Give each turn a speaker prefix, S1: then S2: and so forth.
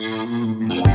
S1: Música